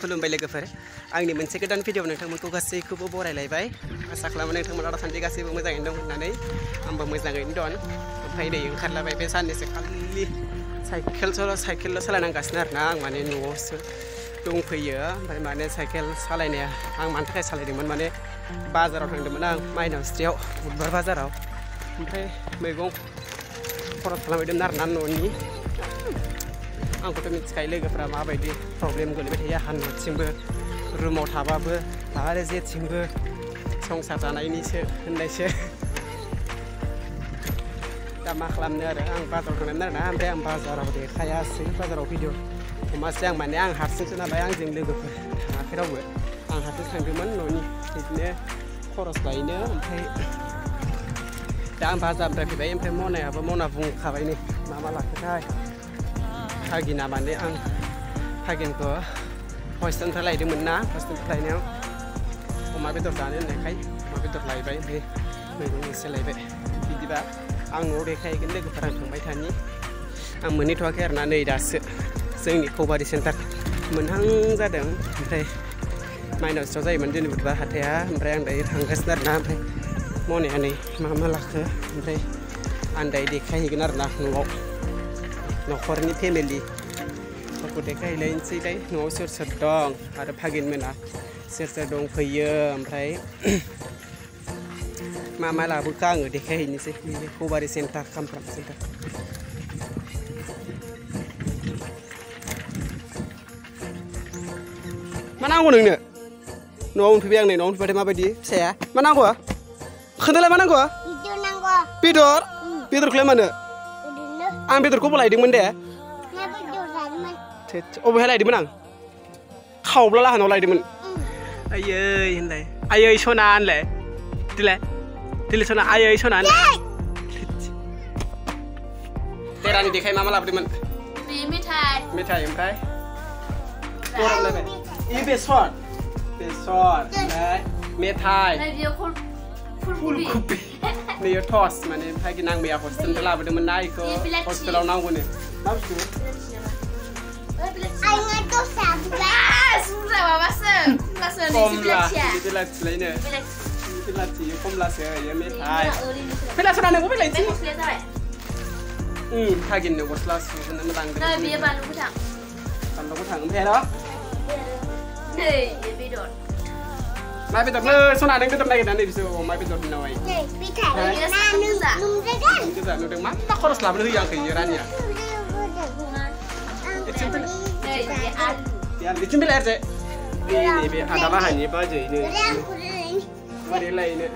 खुलुमबाय लोगोफोर आंनि मोनसे गोदान भिडिअ नोंथांमोनखौ गासैखौबो बरायलायबाय आसा खालामो नोंथांमोना दासान्दि गासैबो मोजाङैनो दं होननानै आंबो मोजाङैनो दं ओमफ्राय नै ओंखारलाबाय बे साननैसो खालि साइकेलसो साइकेलल' सालायनांगासिनो आरोना आं माने न'आवसो दंफैयो ओमफ्राय माने साइकेल सालायनाया आं मानि थाखाय सालायदोंमोन माने बाजाराव थांदोंमोन आं माइनावस्रियाव बुधबार बाजाराव ओमफ्राय मैगं खरस खालामहैदोंमोन आरोना न'नि आंखौथ' मिथिखायो लोगोफ्रा माबायदि प्रब्लेम गोलैबाय थायो आंहा न'थिंबो रुमाव थाबाबो आरो जेथिंबो संसार जानायनिसो होननायसो दा मा खालामनो आरो आं बाजाराव थांदोंमोन आरोना ओमफ्राय आं बाजाराव देखायासै बाजाराव भिडिअ हमासै आं माने आं हारसिंसो नालाय आंजों लोगोफोर थाङाखै रावबो आं हारसिं थांदोंमोन न'नि बिदिनो खरस लायनो ओमफ्राय दा आं बाजारनिफ्राय फैबाय ओमफ्राय मनायाबो मना बुंखाबाय नै मा मा लाखोथाय भागिना माने आं भागिनखौ हस्टेलनिफ्राय लायदोंमोन ना हस्टेलनिफ्राय लायनायाव अमा बेदर जानो होननायखाय अमा बेदर लायबाय ओमफ्राय मैगं एसे लायबाय बिदिबा आं न'आव देखायहैगोन लोगोफोर आं थांबाय थानि आं मोनहैथ'वाखै आरोना नै दासो जोंनि कौबारि सेन्टार मोनहां जादों ओमफ्राय माइनावसआव जायोमोन दिनै बुधबार हाथाया ओमफ्राय आं दायो थांगासिनो आरोना ओमफ्राय मनाया नै मा मा लाखो ओमफ्राय आं दायो देखायहैगोन आरोना न'आव न'खरनि फेमिलिफोरखौ देखायहैलायनोसै दाय न'आव सोर सोर दं आरो फागिन मोना सोर सोर दंफैयो ओमफ्राय मा मा लाबोखो आङो देखायहैनोसै बे कौबारि सेन्टार खामफ्राम सेन्टार मा नांगौ नोंनो न'आव उनफैबाय आं नै न'आव उनफैबाथाय माबायदि फिसाया मा नांगौ खोन्थालाय मा नांगौ Itu nanggo. बेदर बेदरखौलाय मानो Udah आं बेदरखौबो लायदोंमोन दे Kenapa jualan man? थोद अबेहाय लायदोंमोन आं खावब्ला लाहानाव लायदोंमोन आयै होनलाय आयै सना होनलाय दिलाय दिलाय सना आयै सना होनलाय देरानि देखाय मा मा लाबोदोंमोन Beli मिठाई मेथाइ ओमफ्राय गरम लायबाय इ बेसर बेसर ओमफ्राय मेथाइ Nah dia full full full kopi. कपि नैयो टस माने ओमफ्राय आं मैया हस्टेलनिफ्राय लाबोदोंमोन ना इखौ बे बिलाथि। हस्टेलाव नांगौनो मा बुस्थु Ay ngatur sabar. Ah, susah bapak se. Kelas ni si कमला Belacia. बिदि बेलाथिलायनो Belacia. बेलाथि कमलासो इयो मेथाइ Ini ori ni. बेलासो नोंबो बेलायनोसै Tengok lihat tak? उम भागिननो गस्ला सुहोनो लांदों Nah biar balu kutang. सानबाबो थाङो ओमफ्राय र' Hei, mai pitot le sona deng tetep naik nani bisu mai pitot nawai nih pita nah nung degan nung degan nung degan mana tak harus lama nih yang kejarannya Dicimpil, dicimpil air cek. Ini ini ada bahannya apa aja ini. Marilah ini.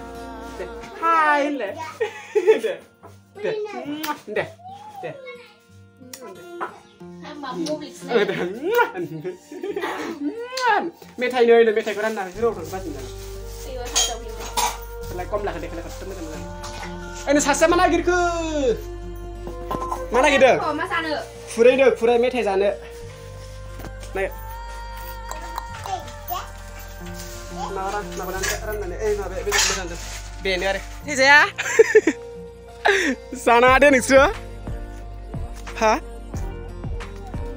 Hai le. Deh, deh, deh. होनलाय दे दे दे दे Ambak mobil ओ दे मेथाइ नै नै मेथाइखौ रानना होसै र' बाजैनो Ayo, satu ni. Kalian kom lah, kalian ketemu teman-teman. Eh, ini sasa mana lagi ke? Mana gitu? Oh, mas anu. Furai deh, furai metai sana. Nah, nah orang, nah orang orang nanya, eh, nah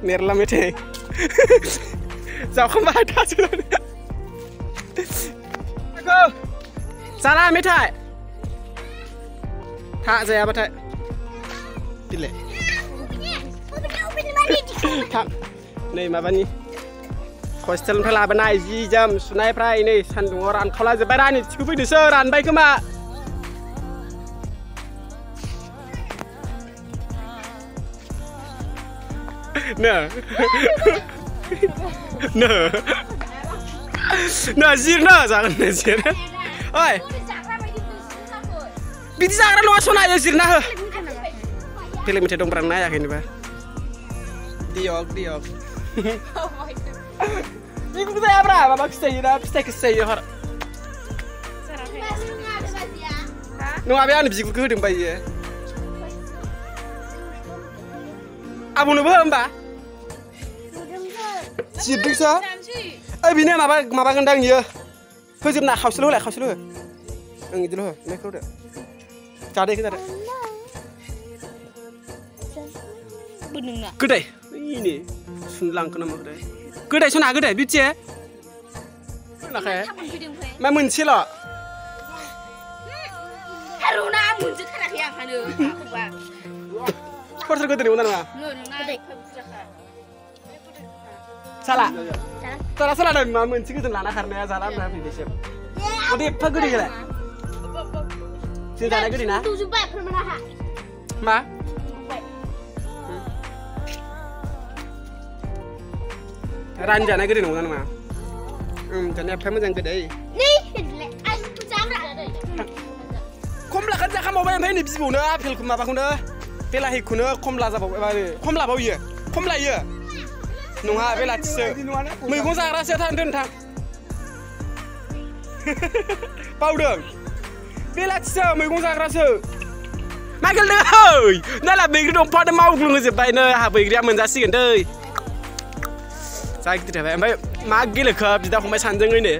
bebe bebe nanti. Bene ada. Ini saya. Sana ada nih sih. Hah? Merla metai. Jauh kemana sih? Aku. Salah metai. Tak saya apa tak? Pilih. थां नै माबानि हस्टेलनिफ्राय लाबोनाय जि जोम सुनायफ्रा नै सान्दुङाव रानखावला जोब्बाय रानि थिखो फैदोसो रानबाय खोमा Nah, nah, nah, nah, نه زغن Oi, زیر آی lu masuk aja zir nah. Pilih dong pernah ya ini pak. Diok diok. Ini kita apa? berapa bak stay ya stay ke stay bisiku kudu mbai ya. Abu nu mbak. Sidung sa? Eh bini maba maba gendang ya. Hujum nak khawsul lah khawsul. Ang itu loh, nak kau dah. Cari kita dah. Benung nak. Gede. Ini. सुनलांखो नामा गोदै गोदै सना गोदै बिचे खोनाखाय थाबोन फैदों ओमफ्राय मा मोनसेल' हारुना मोनजोबथाराखै आंहानो माखौबा खरसा गोदोनि उनाव नङा नो नोंना एफा बुरजाखा साला साला साला dan मा मोनसे गोदो लाना खारनाया जाला होनना फैदोसो माथो एफा गोदै गैला जों जानाय गोदै ना Tujuh permana मा रानजानाय गोदै नंगौना नङा ओम जानाया एफा मोजां गोदै Nih, aku pujamra. खमलाखौनो जाखांबावबाय ओमफ्राय नै बिबौनो आपेलखौ माबाखौनो बेलाहिखौनो खमला जाबावबाय माने खमला बाव इयो खमला इयो नङा बेलाथिसो मैगं जाग्रासो थां दोन थां बावदों बेलाथिसो मैगं जाग्रासो मा गेलदों ओइ नाला बैग्रि दंफांआनो मावग्लुंहोजोब्बाय नै आंहा बैग्रिया मोनजासिगोन दै जा गिदिर थाबाय ओमफ्राय मा गेलेखो बिदा फंबाय सानजोंनो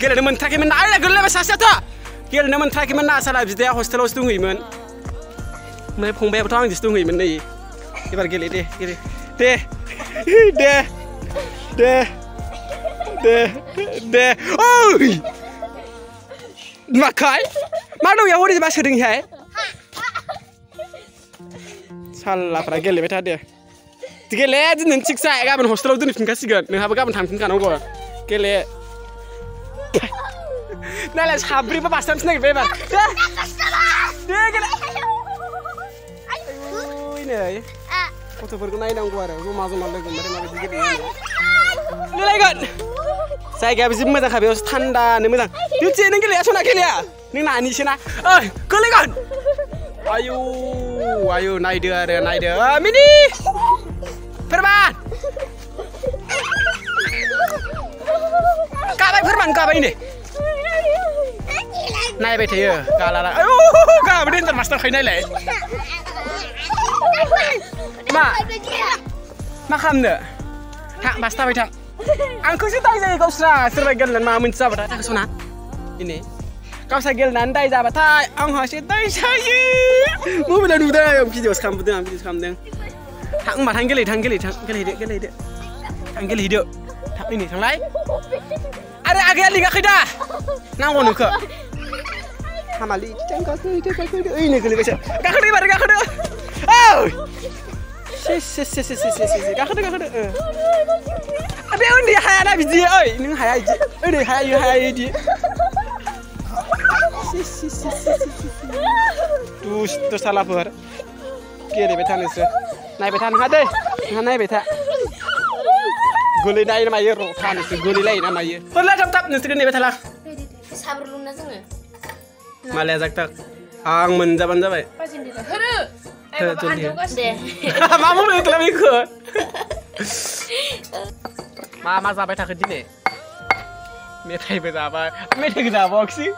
गेलेनो मोनथाराखैमोन ना आइला गोलैलायबाय सासेयाथ' गेलेनो मोनथाराखैमोन ना साला बिदाया हस्टेलावसो दंहैयोमोन ओमफ्राय फंबायाबोथ' आंजोंसो दंहैयोमोन नै एबार गेले दे गेले दे। दे। दे। दे। दे। ओइ! माखाय मा दं याव ओरैबा सोदोंहाय सालाफ्रा गेलेबाय था दे गेले दिनै थिग जा गाबोन हस्टेलाव दोनफिनखासिगोन। नोंहाबो गाबोन थांफिनखानांगौ। गेले। नालाय साब्रैबो बासतामसो नागिरबाय एबार। दे। ko to naik nayi dan gwara zo ma zo ma lagun bare ma gidi ni lai gon sai ga bizin mazan khabe os tanda ni mazan yuce ni ya. Na ni sina ayu ayu nai de are nai ah, mini. Perban kabai perban kabai ni nai bai thayo kala la ayu ka bidin tan master khainai lai मा खालामनो थां बास थाबाय थां आंखौसो दाय जायो गावस्रा सोरबा गेलेनानै माबा मोनसे जाबाथाय थाखो सना दिनै गावस्रा गेलेनानै दाय जाबाथाय आंहासो दाय जायो मबाइलाव नुदों भिडिअ'सो खालामबोदों आं भिडिअ'सो खालामदों थां होनबा थां गेले थां गेले थां गेलेहैदो गेलेहैदो थां गेलेहैदो थां नै थांलाय आरे आगैया लिङाखै दा नांगौ नोंखो हामालि थां गाखोहैदो गाखोहैदो ओइ नै गोलैबायसो गाखोदो एबार गाखोदो ओइ से से से से से से से गाखोदो गाखोदो बे उन्दै हायाना बिदि ओइ नों हाया इदि ओरै हाया इयो हाया इदि से से से से से से दुस्त सालाफोर गेलेबाय था नोंसोर नायबाय था नोंहा दै नोंहा नायबाय था गोलैनाय ना मायो र' था नोंसोर गोलैलायो ना मायो हरला थाब थाब नोंसोर नेबाय थाला साब्र लुना जोङो मालाया जाक आं मोनजाबानो जाबाय होरो हो, जल्दि हो। दे मा बुंनो होखोला बेखौ मा मा जाबाय थाखो दिनै मेथाइबो जाबाय मेथाइखौ जाबावाखिसै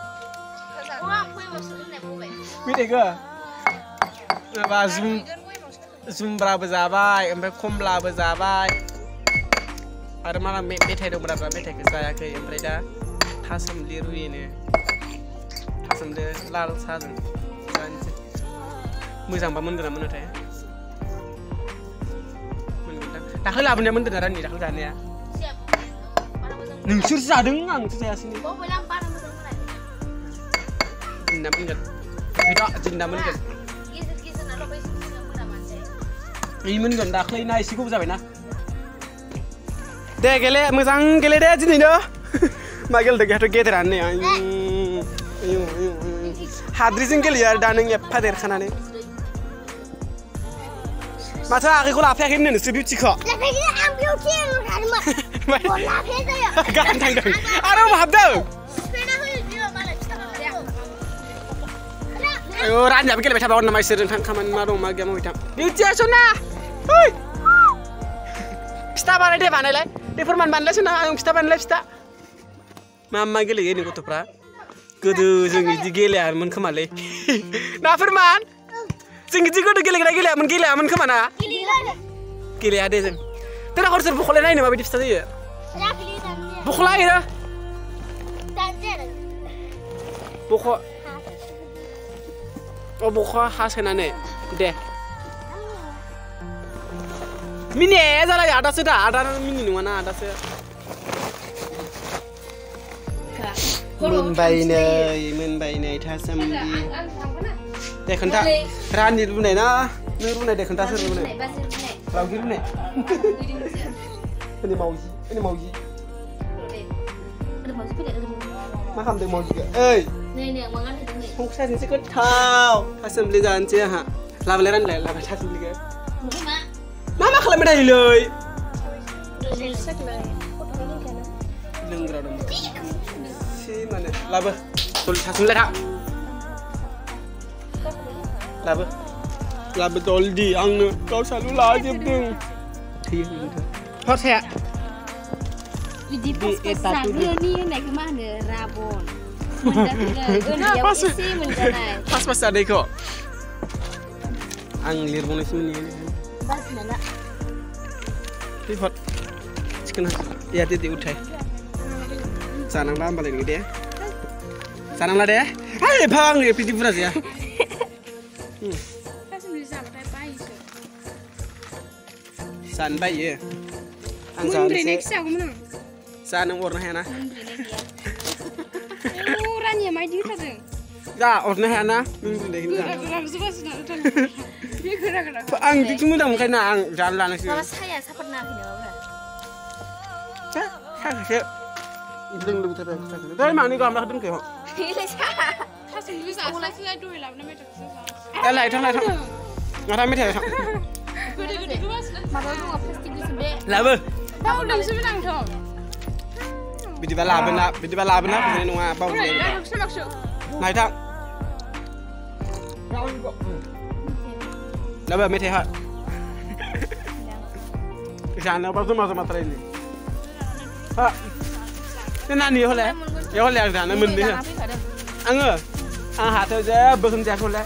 मेथाइखौ माबा जुम जुमब्राबो जाबाय ओमफ्राय खमलाबो जाबाय आरो मा मा मे- मेथाइ दंमोन आरोना मेथाइखौ जायाखै ओमफ्राय दा थासोमलि रुयोनो थासोमदो लाल साहाजों जानोसै मोजांबा मोनगोन ना मोनोथाय मोनगोनदां दाखालि लाबोनाया मोनदों ना रानि दाखालि जानाया नोंसोर जादों आंसो जायासै दिना मोनगोन बेदा दिना मोनगोन इ मोनगोन दाख्लै ना एसे गोबाव जाबायना दे गेले मोजां गेले दे दिनैनो मा गेलेदों गेहाथ' गेदेरानो नै आयु आयु आयु आयु हाद्रिजों गेलेयो आरो दा नों एफा देरखानानै 마트 이거 앞에 있는 스비치커. 안 비우치는 사람은 몰라해서요. 간당당. 알아 뭐 합당. Ayo, ran jabi kele beta bawon na mai sirin tan kaman maro ma gamo itam. Biuti asuna. Oi. Pista bana de bana le. De forman bana le suna ang pista bana le pista. Mamma gele yeni ko topra. Kudu jungi digele ar mun kamale. Na forman. जों बिदि गोदो गेलेग्रा गेलेयामोन गेलेयामोन खोमा ना गेलेया दे जों देना हरसोर बख'लाय नायनो माबायदि फिथा जायो बख'लाय ना बख' अ बख' हा सोनानै दे मिनि जालाय आदासो दा आदा मिनि नङाना आदासो मोनबाय नै मोनबाय नै थासामदि दे खोन्था रानि रुनाय ना नों रुनाय दे खोन्था सोर रुनाय लावगि रुनाय ini mauji ini mauji मा खालामदों maujiखौ ओइ संख्रि सासेसो गोथाव थासोमलि जानोसै आंहा लाबोलाय रानलाय लाबाय थासोमलिखौ मा मा खालामबाय थायोलै लोंग्रा दं एसे माने लाबो जल्दि थासोमलाय थां Kenapa? Lah betul diang ne. Kau selalu lazim tu. Dia. Hot saya. Uji pas pesan ni ni nak ke mana rabon. Pas pas pas ada kok. Ang lir pun ni. Hot. Sekarang ya titi utai. Sanang lam balik ni dia. Sanang lah dia. Hai, bang, piti puras ya. Hmm. Kasi beli santai pa ya. Ang santai. Mun sa gumno. Sanang orna hena. Uran ya mai juta deng. Da orna hena mun dre hena. Ang ditmu dam kaina ang jalan sih. Kalau saya saper nak ini? Cak, cak, cak. Deng tapi tak. Mana kau ambil deng kau? Ini cak. Kasih bisa. Aku ada dua. 라이터 라이터 아 다음에 돼 그래 그래 맞아요 플라스틱 있으면 라벨 bao đừng suy năng thường bidiba laben na bidiba laben na bidiba nunga bao đừng này thằng laben mới thế hả Jangan apa tu nhiều matra ini. Ha, ni nani hole? Ya hole yang jangan mending. thôi. Chứ hati không bukan jago lẽ.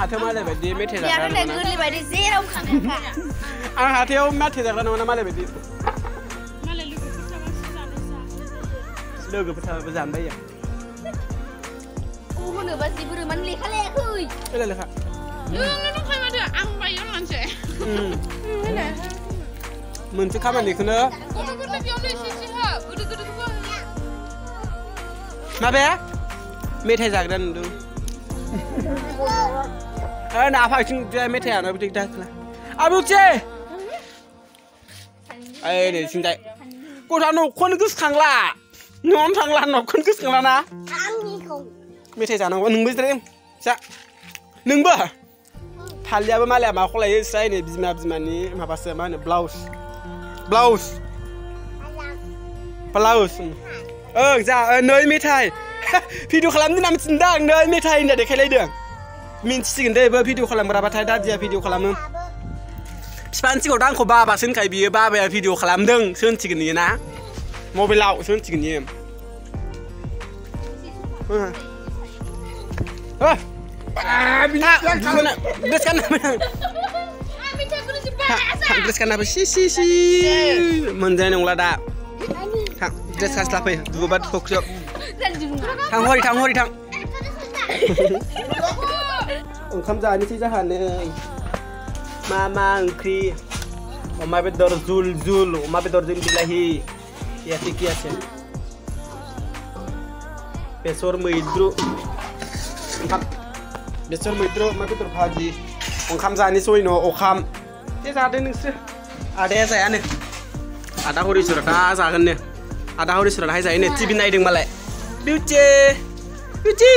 hati malah bedi meter Ya dah. udah gourli बायदि जेराव खाङो Ang hati au meter dah mana malah bedi. मालाय लोगोफोर थाबासो जानो जानो लोगोफोर थाबा जानबाय या उ होनोबा जेबो रोमान लेखा लायाखै Boleh lekak. नोंनो दंखायो माथो आं बायो होननानैसै मोनसे खामानिखौनो गथ' गोरलै बेयावनो एसे एसे हो गोदो गोदोखौबो माबे मेथाइ जाग्रा नुदों ओ नाफा इथिं मेथाइयानो बिदि दाखला आबुचे ओइ नै सिंजाय गथा न'खौनो गोसोखांला न'आवनो थांला न'खौनो गोसोखांला ना आंनिखौ मेथाइ जानांगौ नोंबो जिराय जा नोंबो फालियाबो मालाया माखौ लायो स्राय नै बिमा बिमानि माबासो मा होनो ब्लाउस ब्लाउस ब्लाउस ओं जा ओ, नै मेथाइ Video kalamni nam sindang dah metai ni ada kelai deng. Min sing dah ber video kalam berapa tay dah dia video kalam. Span sih orang kau bapa sen kai biar bapa video kalam deng sen sih ni na. Mobil lau sen sih ni. Ah, dress kan apa? Dress kan apa? Si si si. Mendengar yang lada. Dress khas lapar. Dua bat fokus. Tang hori tang hori tang ओंखाम जानोसै जाहा नै मा मा ओंख्रि अमा बेदर जुल जुल अमा बेदरजों बिलाहि कियासे कियासे बेसर मैद्रु ओंखाम बेसर मैद्रु अमा बेदर भाजि ओंखाम जानोसै न' अखाम दे जादो नोंसोर आदाया जायानो आदा हरिसरा दा जागोननो आदा हरिसरा दाहाय जायोनो टिभि नायदों मालाय बिउटि बिउटि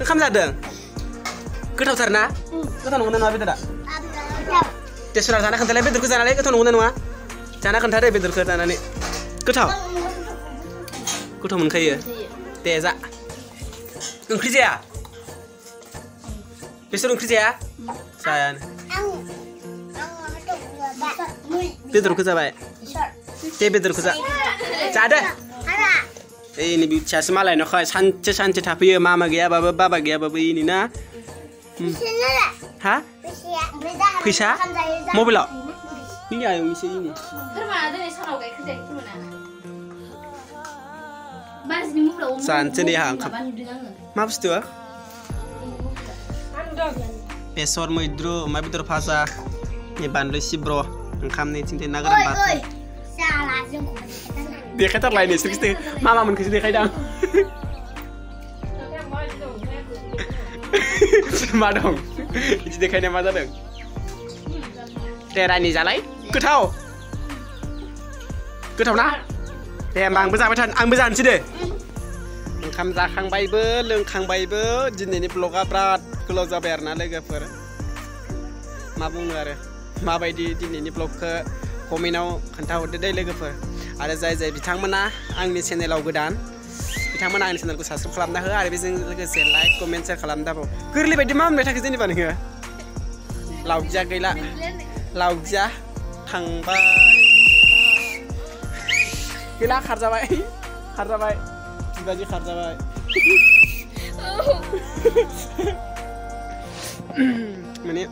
ओंखाम जादों गोथावथार ना गोथाव नंगौना नङा बेदरा तेसरा जाना खोन्थालाय बेदरखौ जानानै गोथाव नंगौना नङा जाना खोन्थादे बेदरखौ जानानै गोथाव गोथाव मोनखायो दे जा ओंख्रि जाया बेसर ओंख्रि जाया जायानो बेदरखौ जाबाय दे बेदरखौ जा जादो ओइ नै बिउटियासो मालायनावखाय सानसे सानसे थाफैयो मामा गैयाबाबो बाबा गैयाबाबो इनि ना हा फैसा मबाइलाव इनि आयंनिसो इनि फोरमाना दिनै सानाव गाइखेर जायाखै खोमा ना बाजिनि मबाइलाव जानोसै नै आंहा ओंखाम माबा नुदों आङो मा बुस्थु बेसर मैद्रु अमा बेदर भाजा नि बानलु सिब्र ओंखाम नैथिंजाय ना ओइ गोरान ओइ बाथोन साला जोंखौ देखायथारलाय नोंसोरखिसो मा मा मोनखोसो देखायदां मा दं बिदि देखायनाया मा जादों दे रानि जालाय गोथाव गोथाव ना दे होमबा आंबो जाबाय थानो आंबो जानोसै दे ओंखाम जाखांबायबो लोंखांबायबो दिनैनि ब्लगा बिराद गोलाव जाबाय आरोना लोगोफोर मा बुंनो आरो माबायदि दिनैनि ब्लगखौ कमेन्टआव खोन्थाहरदो दे लोगोफोर आरो जाय जाय बिथांमोना आंनि चेनेलाव गोदान बिथांमोना आंनि चेनेलखौ साबस्क्राइब खालामना हो आरो बेजों लोगोसे लाइक कमेन्ट सेयार खालामना दाबाव गोरलै बायदि मा मोनबाय थाखो जेनेबा नोङो लावजिया गैला लावजिया थांबाय गैला खारजाबाय खारजाबाय बिबाजि खारजाबाय माने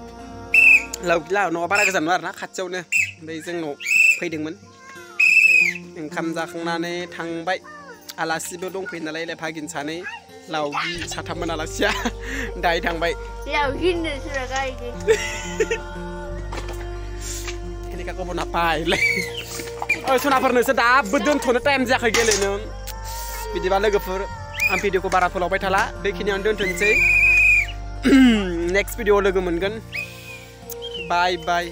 लावगिला न'आ बारा गोजान नङा आरोना खाथियावनो ओमफ्राय जोंनाव फैदोंमोन ओंखाम जाखांनानै थांबाय आलासिबो दंफैयो नालाय भागिन सानै लावगि साथाममोन आलासिया दाहाय थांबाय लावगिनो सुरा गायगे Ini kak mau ngapain Oh, sonaफोर नोंसोर दाबो दोनथ'नो टाइम जायाखै गेलेनो बिदिबा लोगोफोर आं भिडिअखौ बारा फोलावबाय थाला बेखिनियावनो दोनथ'नोसै नेक्स्ट भिडिअ लोगो मोनगोन बाय बाय